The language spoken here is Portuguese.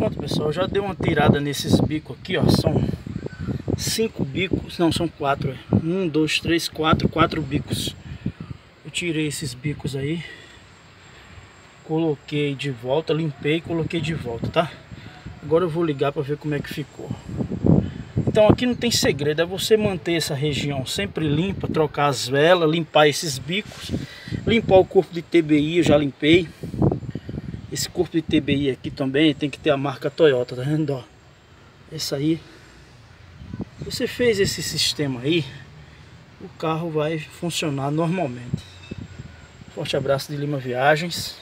Pronto, pessoal, já dei uma tirada nesses bicos aqui, ó. São cinco bicos, não, são quatro. É. Um, dois, três, quatro, quatro bicos. Eu tirei esses bicos aí. Coloquei de volta, limpei e coloquei de volta, tá? Agora eu vou ligar para ver como é que ficou. Então aqui não tem segredo, é você manter essa região sempre limpa, trocar as velas, limpar esses bicos, limpar o corpo de TBI, eu já limpei. Esse corpo de TBI aqui também tem que ter a marca Toyota, tá vendo? Ó, esse aí. Você fez esse sistema aí, o carro vai funcionar normalmente. Forte abraço de Lima Viagens.